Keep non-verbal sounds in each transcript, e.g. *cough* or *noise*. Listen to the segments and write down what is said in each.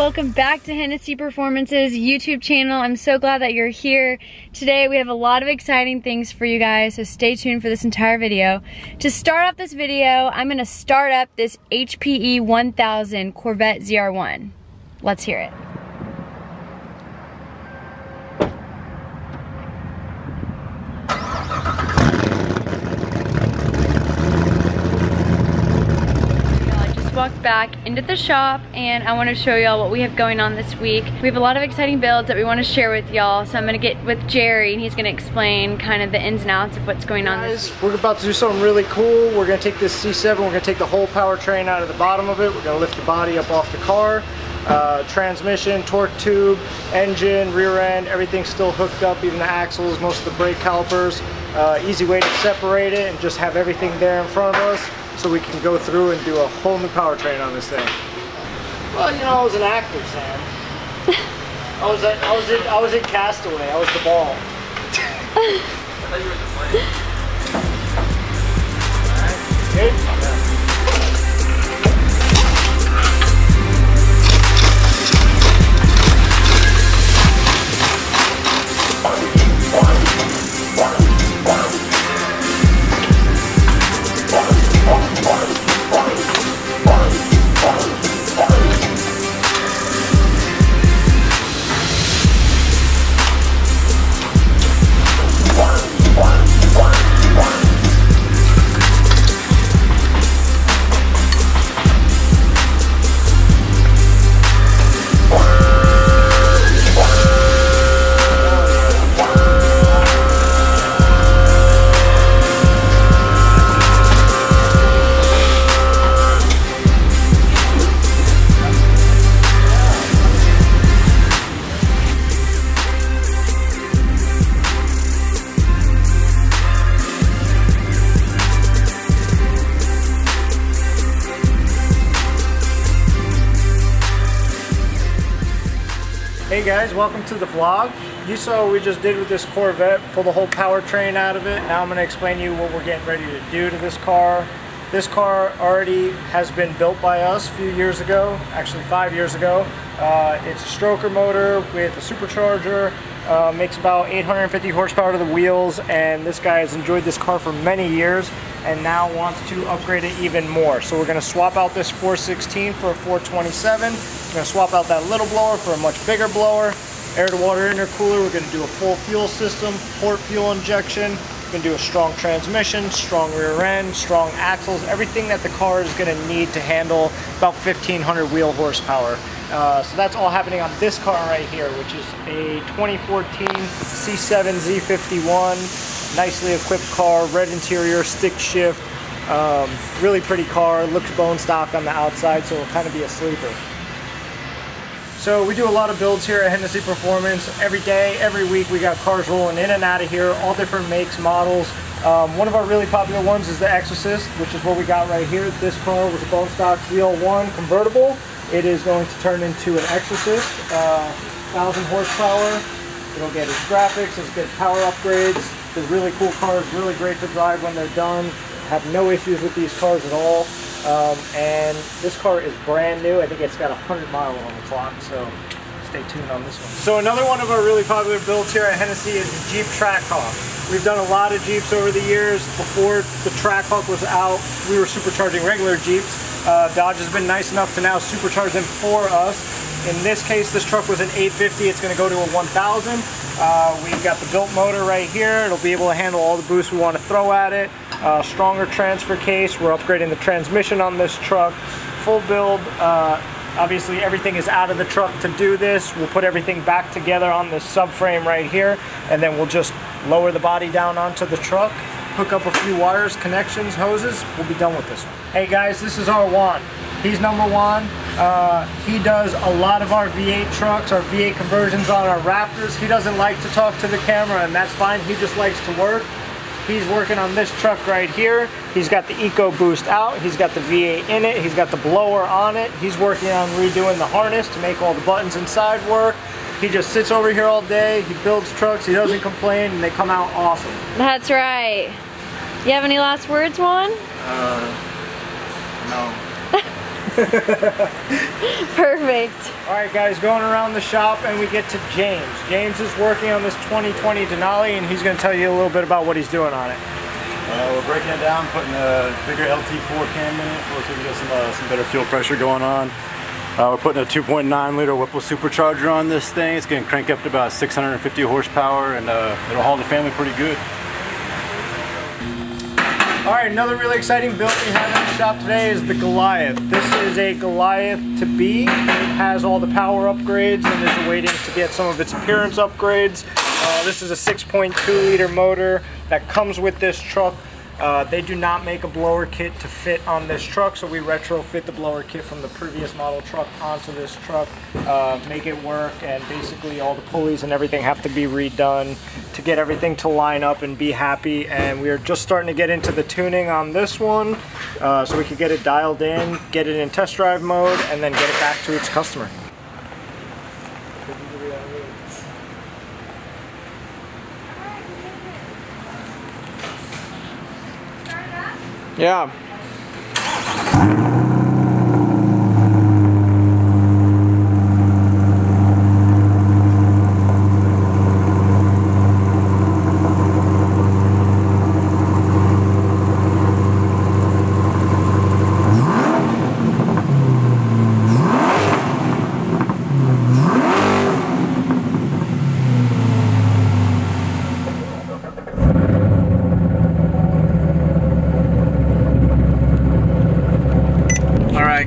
Welcome back to Hennessey Performances YouTube channel. I'm so glad that you're here. Today we have a lot of exciting things for you guys, so stay tuned for this entire video. To start off this video, I'm gonna start up this HPE 1000 Corvette ZR1. Let's hear it. Walked back into the shop and I want to show y'all what we have going on this week. We have a lot of exciting builds that we want to share with y'all so I'm to get with Jerry and he's to explain kind of the ins and outs of what's going on Guys. We're about to do something really cool. We're to take this C7, we're to take the whole powertrain out of the bottom of it. We're to lift the body up off the car. Uh, transmission, torque tube, engine, rear end, everything's still hooked up, even the axles, most of the brake calipers. Uh, easy way to separate it and just have everything there in front of us so we can go through and do a whole new powertrain on this thing. Well, you know, I was an actor, Sam. I was at, I was in, I was in Castaway. I was the ball. *laughs* I thought you were the plane. All right. Good. Hey guys, welcome to the vlog. You saw what we just did with this Corvette, pull the whole powertrain out of it. Now I'm going to explain to you what we're getting ready to do to this car. This car already has been built by us a few years ago, actually five years ago. Uh, it's a stroker motor with a supercharger, uh, makes about 850 horsepower to the wheels, and this guy has enjoyed this car for many years and now wants to upgrade it even more. So we're gonna swap out this 416 for a 427. We're gonna swap out that little blower for a much bigger blower. Air to water intercooler, we're gonna do a full fuel system, port fuel injection. We're gonna do a strong transmission, strong rear end, strong axles, everything that the car is gonna need to handle about 1500 wheel horsepower. Uh, so that's all happening on this car right here, which is a 2014 C7 Z51 nicely equipped car, red interior, stick shift, um, really pretty car, looks bone stock on the outside, so it'll kind of be a sleeper. So we do a lot of builds here at Hennessey Performance. Every day, every week, we got cars rolling in and out of here, all different makes, models. Um, one of our really popular ones is the Exorcist, which is what we got right here. This car was a bone stock ZL1 convertible. It is going to turn into an Exorcist, uh, 1,000 horsepower. It'll get its graphics, it'll get power upgrades, they're really cool cars, really great to drive when they're done. Have no issues with these cars at all. Um, and this car is brand new. I think it's got 100 miles on the clock, so stay tuned on this one. So another one of our really popular builds here at Hennessey is the Jeep Trackhawk. We've done a lot of Jeeps over the years. Before the Trackhawk was out, we were supercharging regular Jeeps. Uh, Dodge has been nice enough to now supercharge them for us. In this case, this truck was an 850. It's going to go to a 1000. Uh, we've got the built motor right here. It'll be able to handle all the boost we want to throw at it. Uh, stronger transfer case. We're upgrading the transmission on this truck. Full build. Uh, obviously, everything is out of the truck to do this. We'll put everything back together on this subframe right here, and then we'll just lower the body down onto the truck hook up a few wires, connections, hoses, we'll be done with this one. Hey guys, this is our Juan. He's number one. Uh, he does a lot of our V8 trucks, our V8 conversions on our Raptors. He doesn't like to talk to the camera and that's fine. He just likes to work. He's working on this truck right here. He's got the EcoBoost out. He's got the V8 in it. He's got the blower on it. He's working on redoing the harness to make all the buttons inside work. He just sits over here all day. He builds trucks. He doesn't complain and they come out awesome. That's right. You have any last words, Juan? Uh, no. *laughs* Perfect. All right, guys, going around the shop and we get to James. James is working on this 2020 Denali and he's going to tell you a little bit about what he's doing on it. Uh, we're breaking it down, putting a bigger LT4 cam in it so we can get some, uh, some better fuel pressure going on. Uh, we're putting a 2.9 liter Whipple supercharger on this thing. It's going to crank up to about 650 horsepower and uh, it'll haul the family pretty good. All right, another really exciting build we have in the shop today is the Goliath. This is a Goliath to be. It has all the power upgrades and is waiting to get some of its appearance upgrades. Uh, this is a 6.2 liter motor that comes with this truck. Uh, they do not make a blower kit to fit on this truck, so we retrofit the blower kit from the previous model truck onto this truck, uh, make it work, and basically all the pulleys and everything have to be redone to get everything to line up and be happy. And we are just starting to get into the tuning on this one, uh, so we could get it dialed in, get it in test drive mode, and then get it back to its customer. Yeah.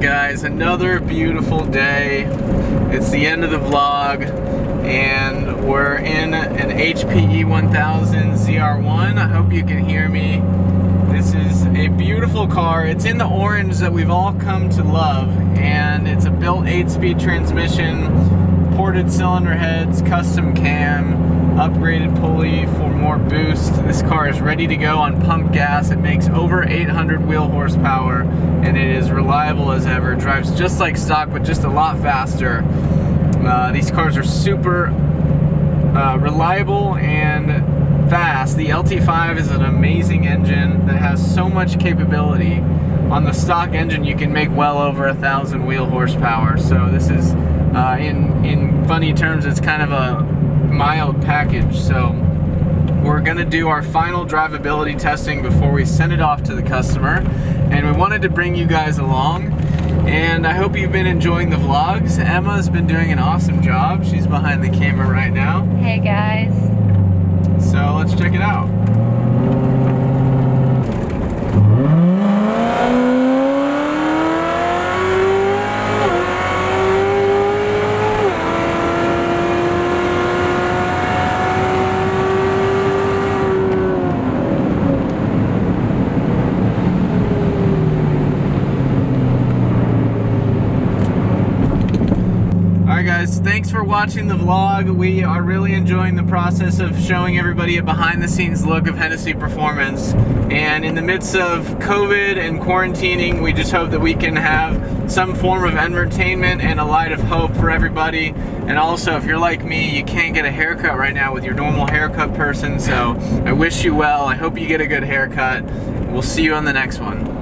Guys, another beautiful day. It's the end of the vlog and we're in an HPE 1000 ZR1. I hope you can hear me. This is a beautiful car. It's in the orange that we've all come to love and it's a built 8-speed transmission, ported cylinder heads, custom cam, upgraded pulley for more boost. This car is ready to go on pump gas. It makes over 800 wheel horsepower and it is reliable as ever. drives just like stock but just a lot faster. Uh, these cars are super uh, reliable and fast. The LT5 is an amazing engine that has so much capability. On the stock engine you can make well over a thousand wheel horsepower. So this is, uh, in, in funny terms, it's kind of a mild package. So we're gonna do our final drivability testing before we send it off to the customer. And we wanted to bring you guys along. And I hope you've been enjoying the vlogs. Emma's been doing an awesome job. She's behind the camera right now. Hey guys. So let's check it out. Alright guys, thanks for watching the vlog. We are really enjoying the process of showing everybody a behind the scenes look of Hennessey Performance. And in the midst of COVID and quarantining, we just hope that we can have some form of entertainment and a light of hope for everybody. And also, if you're like me, you can't get a haircut right now with your normal haircut person, so I wish you well. I hope you get a good haircut. We'll see you on the next one.